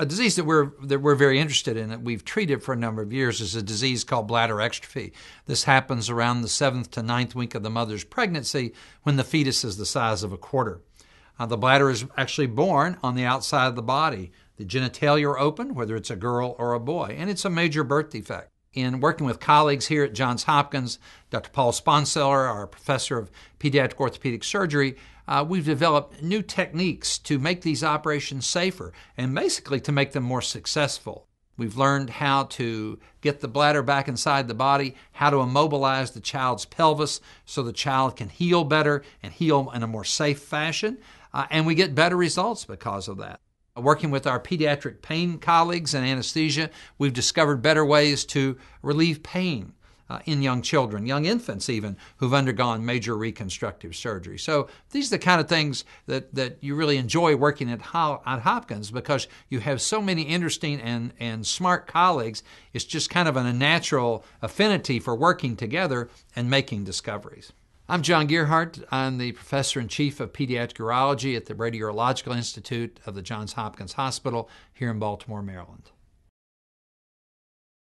A disease that we're that we're very interested in that we've treated for a number of years is a disease called bladder exstrophy. This happens around the seventh to ninth week of the mother's pregnancy when the fetus is the size of a quarter. Uh, the bladder is actually born on the outside of the body. The genitalia are open, whether it's a girl or a boy, and it's a major birth defect. In working with colleagues here at Johns Hopkins, Dr. Paul Sponseller, our professor of pediatric orthopedic surgery, uh, we've developed new techniques to make these operations safer and basically to make them more successful. We've learned how to get the bladder back inside the body, how to immobilize the child's pelvis so the child can heal better and heal in a more safe fashion. Uh, and we get better results because of that. Working with our pediatric pain colleagues and anesthesia, we've discovered better ways to relieve pain uh, in young children, young infants even, who've undergone major reconstructive surgery. So these are the kind of things that, that you really enjoy working at, Ho- at Hopkins because you have so many interesting and, and smart colleagues. It's just kind of a natural affinity for working together and making discoveries. I'm John Gearhart. I'm the professor in chief of pediatric urology at the Brady Urological Institute of the Johns Hopkins Hospital here in Baltimore, Maryland.